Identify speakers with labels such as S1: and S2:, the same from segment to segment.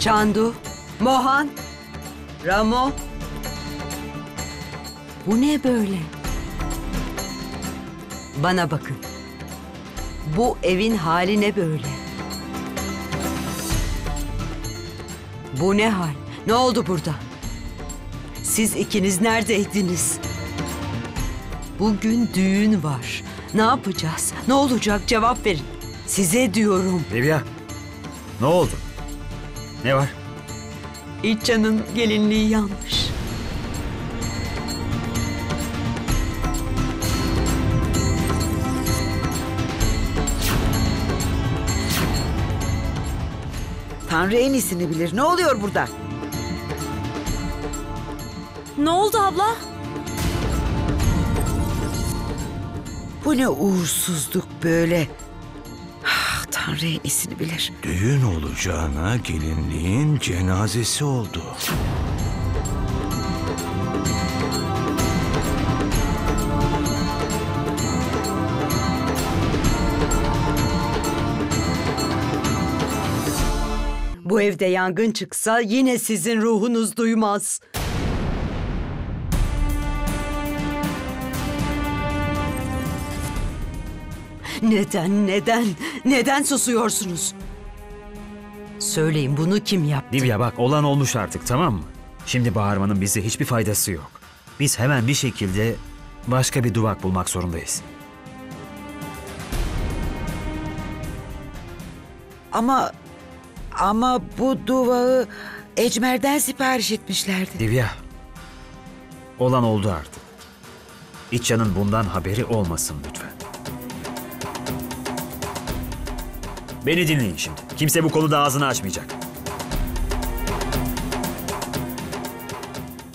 S1: Çandu, Mohan, Ramo. Bu ne böyle? Bana bakın. Bu evin hali ne böyle? Bu ne hal? Ne oldu burada? Siz ikiniz neredeydiniz? Bugün düğün var. Ne yapacağız? Ne olacak? Cevap verin. Size diyorum.
S2: Divya, ne oldu? Ne var?
S1: İçcan'ın gelinliği yanmış.
S3: Tanrı en iyisini bilir. Ne oluyor burada?
S4: Ne oldu abla?
S3: Bu ne uğursuzluk böyle. Tanrı en iyisini bilir.
S5: Düğün olacağına gelinliğin cenazesi oldu.
S1: Bu evde yangın çıksa yine sizin ruhunuz duymaz. Neden, neden, neden susuyorsunuz? Söyleyin bunu kim yaptı?
S2: Divya bak olan olmuş artık tamam mı? Şimdi bağırmanın bize hiçbir faydası yok. Biz hemen bir şekilde başka bir duvak bulmak zorundayız.
S3: Ama ama bu duvağı Ecmer'den sipariş etmişlerdi.
S2: Divya, olan oldu artık. İçcan'ın bundan haberi olmasın lütfen. Beni dinleyin şimdi. Kimse bu konuda ağzını açmayacak.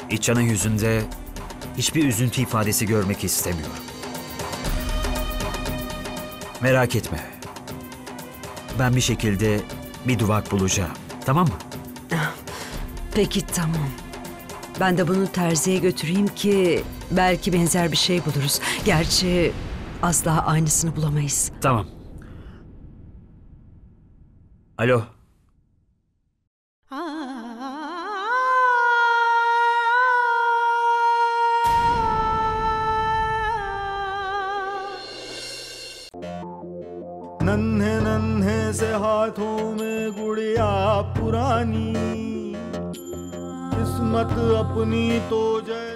S2: İçcan'ın yüzünde hiçbir üzüntü ifadesi görmek istemiyorum. Merak etme. Ben bir şekilde bir duvak bulacağım. Tamam mı?
S1: Peki tamam. Ben de bunu terziye götüreyim ki belki benzer bir şey buluruz. Gerçi asla aynısını bulamayız.
S2: Tamam. Alo.
S6: नन्हे नन्हे से हाथों में गुड़िया पुरानी किस्मत अपनी तो जय